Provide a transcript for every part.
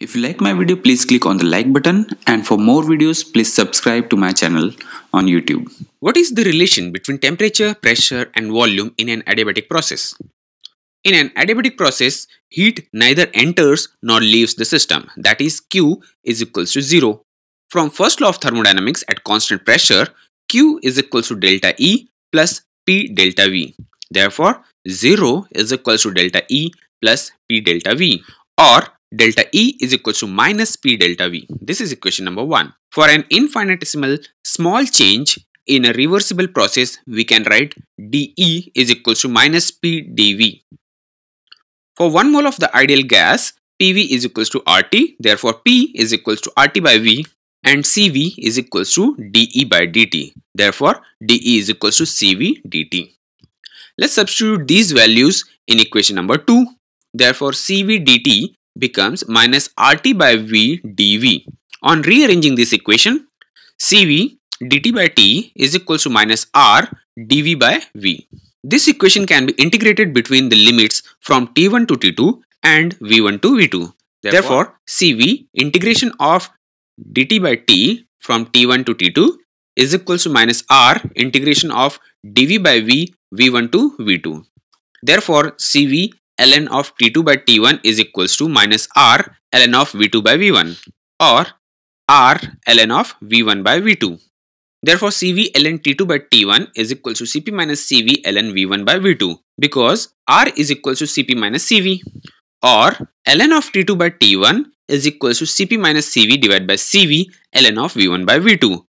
If you like my video, please click on the like button and for more videos, please subscribe to my channel on YouTube. What is the relation between temperature, pressure and volume in an adiabatic process? In an adiabatic process, heat neither enters nor leaves the system, that is Q is equals to 0. From first law of thermodynamics at constant pressure, Q is equals to delta E plus P delta V. Therefore, 0 is equals to delta E plus P delta V or delta E is equal to minus P delta V. This is equation number 1. For an infinitesimal small change in a reversible process, we can write dE is equal to minus P dV. For 1 mole of the ideal gas, PV is equal to RT, therefore P is equal to RT by V and CV is equal to dE by dt. Therefore, dE is equal to CV dt. Let's substitute these values in equation number 2. Therefore, CV dt becomes minus RT by V dV. On rearranging this equation, CV dt by T is equals to minus R dV by V. This equation can be integrated between the limits from T1 to T2 and V1 to V2. Therefore, CV integration of dt by t from t1 to t2 is equals to minus r integration of dv by v v1 to v2. Therefore, cv ln of t2 by t1 is equals to minus r ln of v2 by v1 or r ln of v1 by v2. Therefore, cv ln t2 by t1 is equals to cp minus cv ln v1 by v2 because r is equals to cp minus cv or ln of t2 by t1 is equals to Cp minus Cv divided by Cv ln of V1 by V2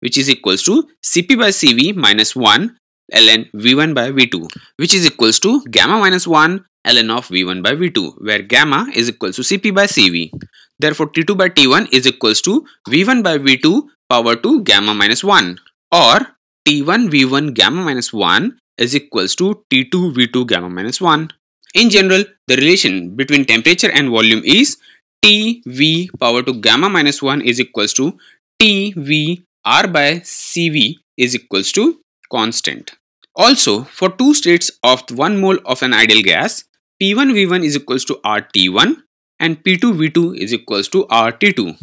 which is equals to Cp by Cv minus 1 ln V1 by V2 which is equals to gamma minus 1 ln of V1 by V2 where gamma is equals to Cp by Cv. Therefore T2 by T1 is equals to V1 by V2 power to gamma minus 1 or T1 V1 gamma minus 1 is equals to T2 V2 gamma minus 1. In general, the relation between temperature and volume is TV power to gamma minus 1 is equals to TV R by CV is equals to constant. Also, for two states of 1 mole of an ideal gas, P1 V1 is equals to RT1 and P2 V2 is equals to RT2.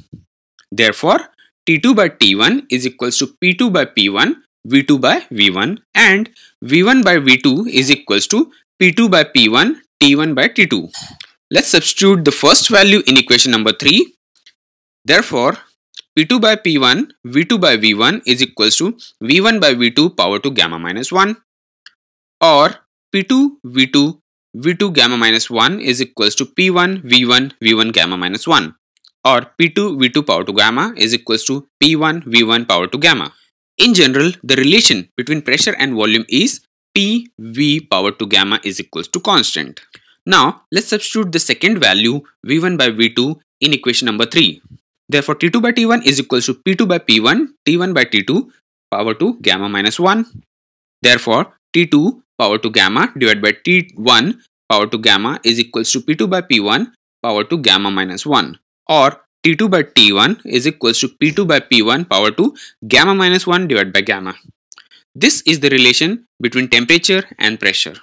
Therefore, T2 by T1 is equals to P2 by P1, V2 by V1 and V1 by V2 is equals to P2 by P1, T1 by T2. Let's substitute the first value in equation number 3. Therefore, P2 by P1, V2 by V1 is equals to V1 by V2 power to gamma minus 1 or P2 V2 V2 gamma minus 1 is equals to P1 V1 V1 gamma minus 1 or P2 V2 power to gamma is equals to P1 V1 power to gamma. In general, the relation between pressure and volume is PV power to gamma is equals to constant. Now let's substitute the second value V1 by V2 in equation number 3. Therefore T2 by T1 is equals to P2 by P1 T1 by T2 power to gamma minus 1. Therefore T2 power to gamma divided by T1 power to gamma is equals to P2 by P1 power to gamma minus 1 or T2 by T1 is equals to P2 by P1 power to gamma minus 1 divided by gamma. This is the relation between temperature and pressure.